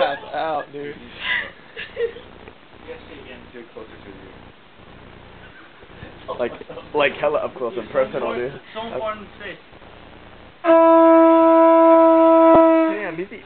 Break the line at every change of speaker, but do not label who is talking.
ass out, dude.
Too closer to you.
Like, like hella up close and personal, dude.
So important to say.
Damn, is he,